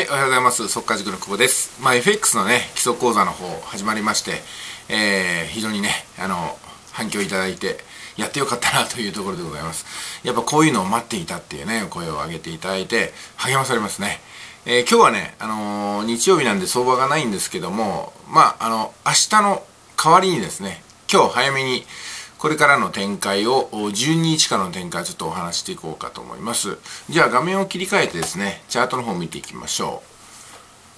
はい、おはようございます。速稼塾の久保です。まあ、FX のね、基礎講座の方始まりまして、えー、非常にね、あの、反響いただいて、やってよかったなというところでございます。やっぱこういうのを待っていたっていうね、声を上げていただいて、励まされますね。えー、今日はね、あのー、日曜日なんで相場がないんですけども、まあ、あの、明日の代わりにですね、今日早めに、これからの展開を、12日間の展開をちょっとお話していこうかと思います。じゃあ画面を切り替えてですね、チャートの方を見ていきましょ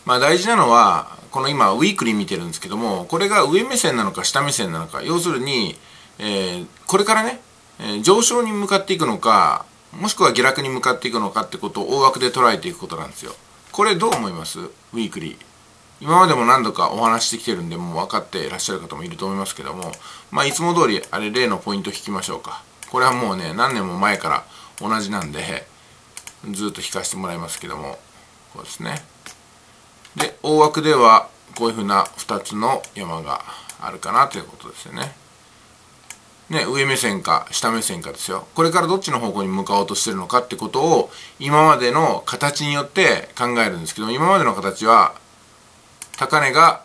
う。まあ大事なのは、この今、ウィークリー見てるんですけども、これが上目線なのか下目線なのか、要するに、えー、これからね、えー、上昇に向かっていくのか、もしくは下落に向かっていくのかってことを大枠で捉えていくことなんですよ。これどう思います？ウィークリー。今までも何度かお話してきてるんでもう分かっていらっしゃる方もいると思いますけどもまあいつも通りあれ例のポイント引きましょうか。これはもうね何年も前から同じなんでずっと引かせてもらいますけどもこうですね。で大枠ではこういうふうな2つの山があるかなということですよね。ね、上目線か下目線かですよ。これからどっちの方向に向かおうとしてるのかってことを今までの形によって考えるんですけど今までの形は高値が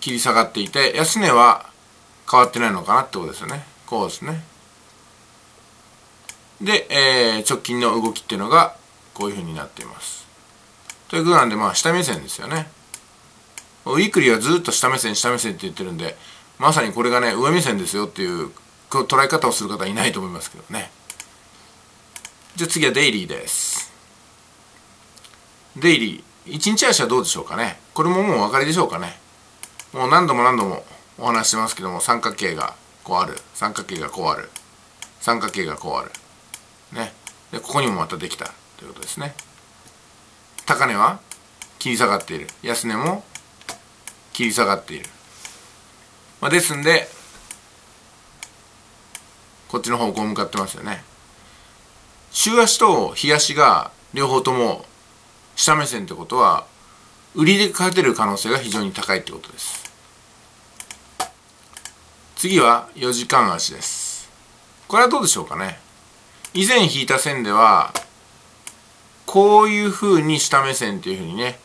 切り下がっていて安値は変わってないのかなってことですよね。こうですね。で、えー、直近の動きっていうのがこういうふうになっています。ということなんでまあ下目線ですよね。ウィークリーはずっと下目線下目線って言ってるんでまさにこれがね上目線ですよっていう捉え方をする方はいないと思いますけどね。じゃあ次はデイリーです。デイリー1日足はどうでしょうかね。これももうお分かりでしょうかね？もう何度も何度もお話してますけども三角形がこうある。三角形がこうある。三角形がこうある。ね。でここにもまたできた。ということですね。高値は切り下がっている。安値も切り下がっている、まあ、ですんでこっちの方向向かってますよね。週足と日足が両方とも下目線ってことは売りで勝てる可能性が非常に高いってことです。次は4時間足です。これはどうでしょうかね。以前引いた線ではこういうふうに下目線っていうふうにね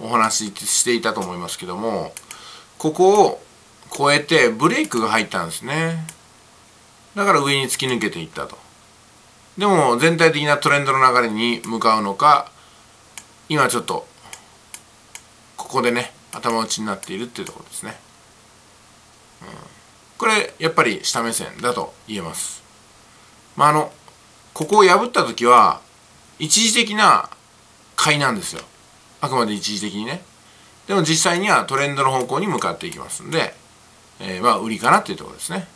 お話ししていたと思いますけどもここを超えてブレイクが入ったんですね。だから上に突き抜けていったと。でも全体的なトレンドの流れに向かうのか今ちょっとここでね頭打ちになっているっていうところですね、うん、これやっぱり下目線だと言えます。まああのここを破った時は一時的な買いなんですよ。あくまで一時的にね。でも実際にはトレンドの方向に向かっていきますんで、えー、まあ売りかなっていうところですね。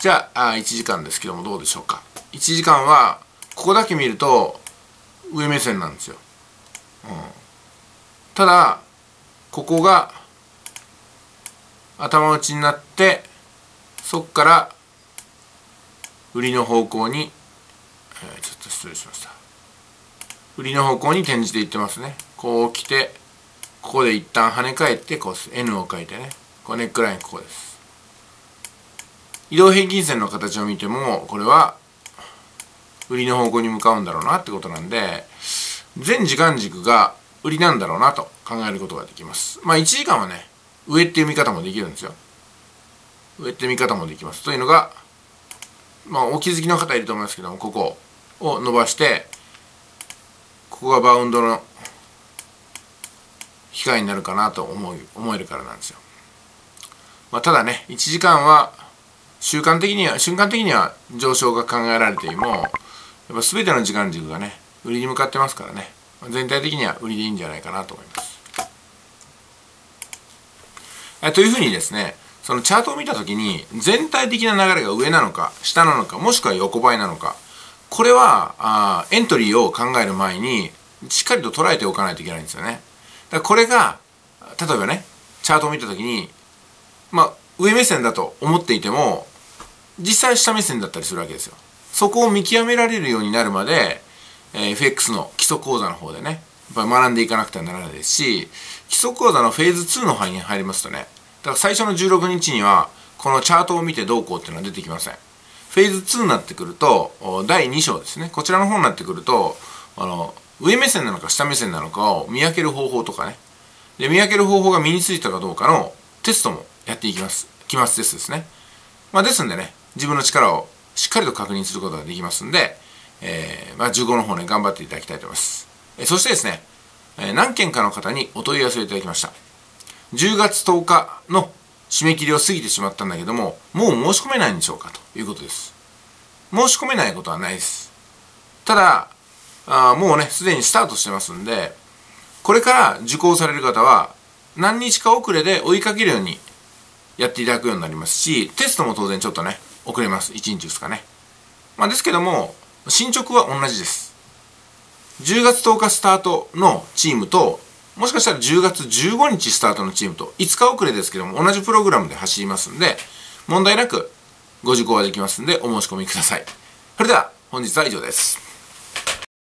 じゃああ1時間ですけどもどうでしょうか。1時間はここだけ見ると上目線なんですよ。うん、ただここが頭打ちになってそっから売りの方向に、えー、ちょっと失礼しました。売りの方向に転じていってますね。こう来てここで一旦跳ね返ってこうす N を書いてね。こうネックラインここです。移動平均線の形を見てもこれは売りの方向に向かうんだろうなってことなんで全時間軸が売りなんだろうなと考えることができます。まあ1時間はね、上っていう見方もできるんですよ。上って見方もできます。というのが、まあお気づきの方いると思いますけども、ここを伸ばして、ここがバウンドの機会になるかなと思う思えるからなんですよ。まあただね、1時間は習慣的には、瞬間的には上昇が考えられても、やっぱ全ての時間軸がね、売りに向かってますからね全体的には売りでいいんじゃないかなと思います。というふうにですねそのチャートを見た時に全体的な流れが上なのか下なのかもしくは横ばいなのかこれはあエントリーを考える前にしっかりと捉えておかないといけないんですよね。だからこれが例えばねチャートを見た時にまあ上目線だと思っていても実際下目線だったりするわけですよ。そこを見極められるようになるまでえ、FX の基礎講座の方でね、やっぱり学んでいかなくてはならないですし、基礎講座のフェーズ2の範囲に入りますとね、だから最初の16日には、このチャートを見てどうこうっていうのは出てきません。フェーズ2になってくると、第2章ですね。こちらの方になってくると、あの、上目線なのか下目線なのかを見分ける方法とかねで見分ける方法が身についたかどうかのテストもやっていきます期末テストですね、まあ、ですんでね自分の力をしっかりと確認することができますんで、えー、まあ、15の方ね頑張っていただきたいと思います、えそしてですね、え何件かの方にお問い合わせをいただきました。10月10日の締め切りを過ぎてしまったんだけどももう申し込めないんでしょうかということです。申し込めないことはないです。ただあもうねすでにスタートしてますんでこれから受講される方は何日か遅れで追いかけるようにやっていただくようになりますしテストも当然ちょっとね遅れます。1日2日ね、まあ、ですけども進捗は同じです。10月10日スタートのチームともしかしたら10月15日スタートのチームと5日遅れですけども同じプログラムで走りますんで問題なくご受講はできますんでお申し込みください。それでは本日は以上です。